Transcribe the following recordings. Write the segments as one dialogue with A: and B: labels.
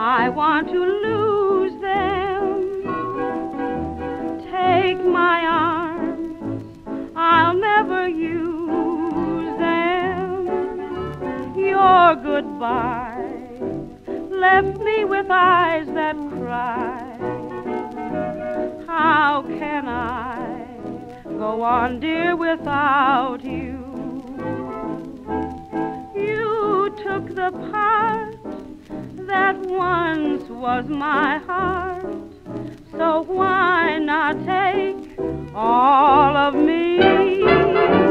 A: I want to lose them. Take my arms, I'll never use them. Your goodbye left me with eyes that cry. How can I go on, dear, without you? You took the part that once was my heart, so why not take all of me?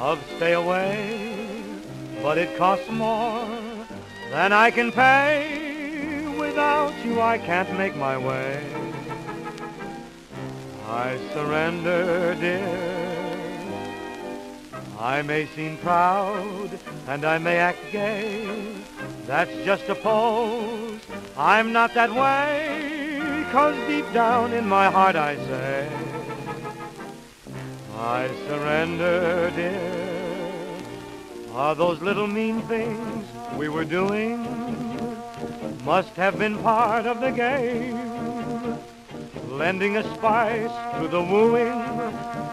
B: Of stay away, but it costs more than I can pay. Without you, I can't make my way. I surrender, dear. I may seem proud and I may act gay. That's just a pose. I'm not that way, cause deep down in my heart I say, I surrender, dear. Are those little mean things we were doing must have been part of the game, lending a spice to the wooing.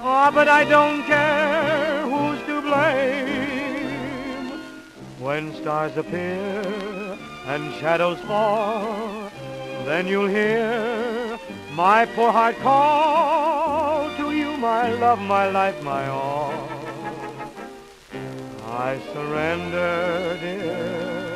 B: Ah, but I don't care who's to blame. When stars appear and shadows fall, then you'll hear my poor heart call my love, my life, my all. I surrender, dear.